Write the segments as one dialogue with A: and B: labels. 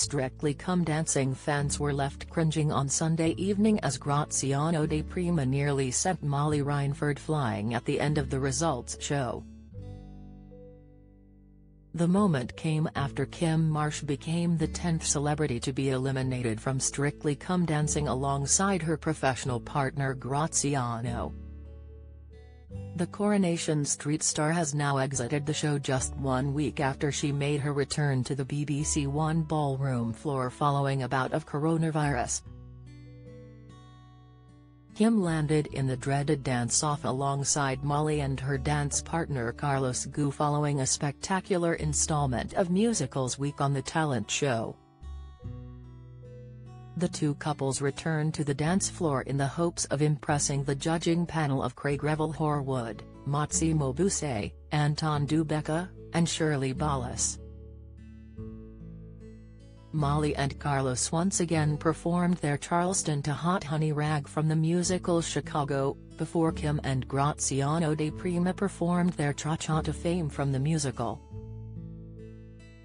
A: Strictly Come Dancing fans were left cringing on Sunday evening as Graziano Di Prima nearly sent Molly Rainford flying at the end of the results show. The moment came after Kym Marsh became the 10th celebrity to be eliminated from Strictly Come Dancing alongside her professional partner Graziano. The Coronation Street star has now exited the show just one week after she made her return to the BBC One ballroom floor following a bout of coronavirus. Kym landed in the dreaded dance-off alongside Molly and her dance partner Carlos Gu following a spectacular installment of Musicals Week on The Talent Show. The two couples returned to the dance floor in the hopes of impressing the judging panel of Craig Revel Horwood, Motsi Mabuse, Anton Du Beke, and Shirley Ballas. Molly and Carlos once again performed their Charleston to Hot Honey rag from the musical Chicago, before Kym and Graziano Di Prima performed their Cha Cha to fame from the musical.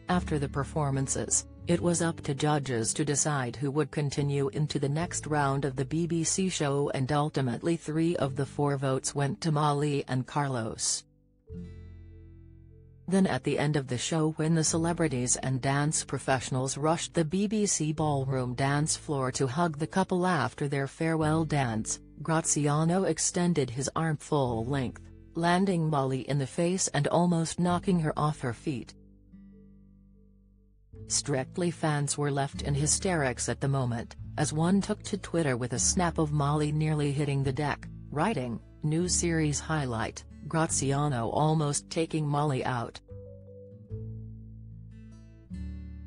A: After the performances, it was up to judges to decide who would continue into the next round of the BBC show and ultimately three of the four votes went to Molly and Carlos. Then at the end of the show when the celebrities and dance professionals rushed the BBC ballroom dance floor to hug the couple after their farewell dance, Graziano extended his arm full length, landing Molly in the face and almost knocking her off her feet. Strictly fans were left in hysterics at the moment, as one took to Twitter with a snap of Molly nearly hitting the deck, writing, new series highlight, Graziano almost taking Molly out.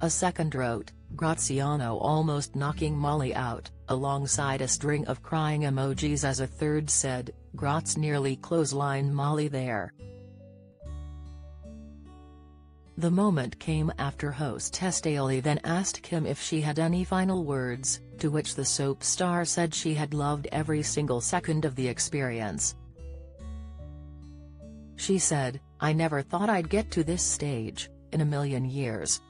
A: A second wrote, Graziano almost knocking Molly out, alongside a string of crying emojis as a third said, Graz nearly clothesline Molly there. The moment came after host Tess Daly then asked Kym if she had any final words, to which the soap star said she had loved every single second of the experience. She said, I never thought I'd get to this stage, in a million years.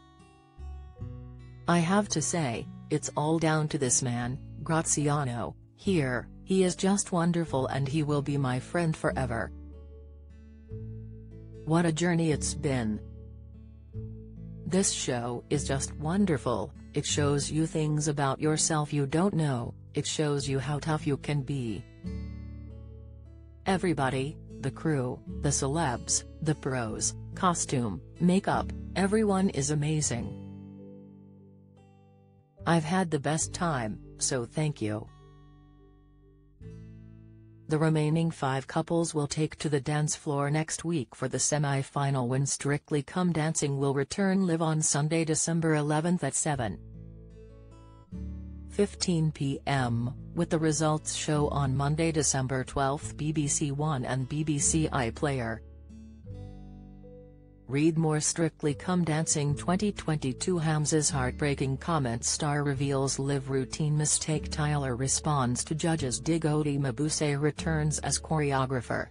A: I have to say, it's all down to this man, Graziano, here, he is just wonderful and he will be my friend forever. What a journey it's been. This show is just wonderful, it shows you things about yourself you don't know, it shows you how tough you can be. Everybody, the crew, the celebs, the pros, costume, makeup, everyone is amazing. I've had the best time, so thank you. The remaining five couples will take to the dance floor next week for the semi-final when Strictly Come Dancing will return live on Sunday December 11 at 7. 15 p.m., with the results show on Monday December 12 BBC One and BBC iPlayer. Read more Strictly Come Dancing 2022 Hamza's heartbreaking comment star reveals live routine mistake Tyler responds to judges dig Oti Mabuse returns as choreographer.